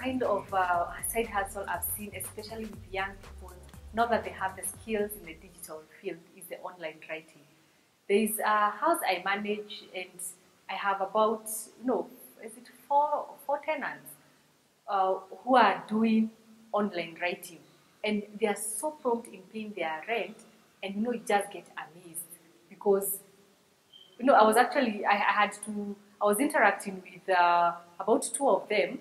kind of uh, side hustle I've seen, especially with young people, now that they have the skills in the digital field, is the online writing. There is a house I manage, and I have about no, is it four four tenants uh, who are doing online writing, and they are so prompt in paying their rent, and you know you just get amazed because you know I was actually I, I had to I was interacting with uh, about two of them,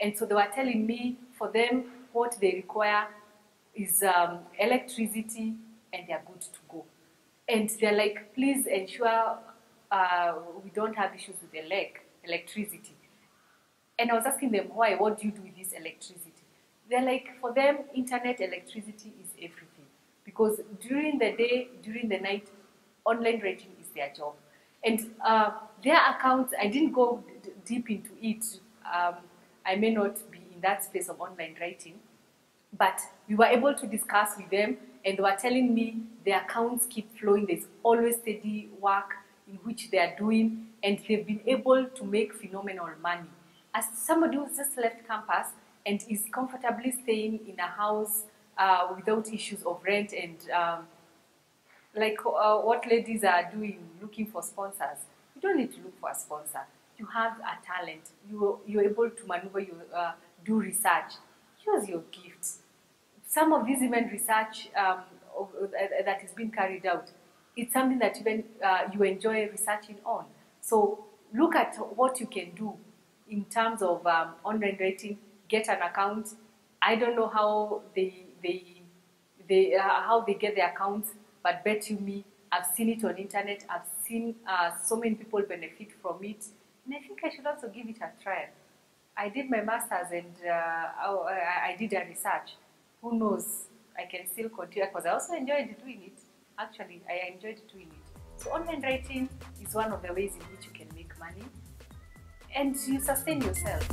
and so they were telling me for them what they require is um, electricity, and they are good to go. And they're like, please ensure uh, we don't have issues with the elec- electricity. And I was asking them why, what do you do with this electricity? They're like, for them, internet electricity is everything. Because during the day, during the night, online writing is their job. And uh, their accounts, I didn't go deep into it. Um, I may not be in that space of online writing, but we were able to discuss with them, and they were telling me their accounts keep flowing. There's always steady work in which they are doing, and they've been able to make phenomenal money. As somebody who's just left campus and is comfortably staying in a house uh, without issues of rent and um, like uh, what ladies are doing, looking for sponsors. You don't need to look for a sponsor. You have a talent. You you're able to maneuver. You uh, do research. Use your gifts. Some of these even research um, uh, that is being carried out. It's something that even uh, you enjoy researching on. So look at what you can do in terms of um, online writing. Get an account. I don't know how they they they uh, how they get their accounts, but bet you me, I've seen it on internet. I've seen uh, so many people benefit from it, and I think I should also give it a try. I did my masters and uh, I, I did a research. Who knows? I can still continue because I also enjoyed doing it. Actually, I enjoyed doing it. So online writing is one of the ways in which you can make money and you sustain yourself.